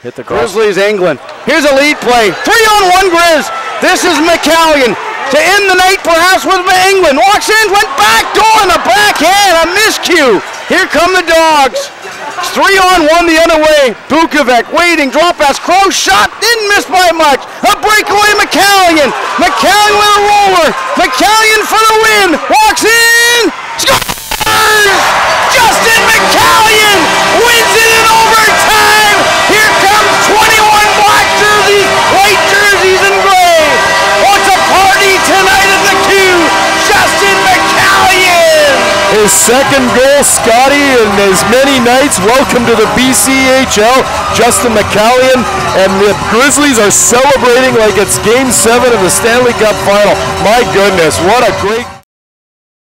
Hit the cross. Grizzlies, England. Here's a lead play. Three on one Grizz. This is Michaelian to end the night perhaps with England. Walks in, went back door in the backhand. A miscue. Here come the dogs. Three on one the other way. Bukovic waiting, drop pass, cross shot, didn't miss by much. A breakaway Michaelian. Michaelian with a roller. His second goal, Scotty, in as many nights. Welcome to the BCHL, Justin Michaelian. And the Grizzlies are celebrating like it's game seven of the Stanley Cup final. My goodness, what a great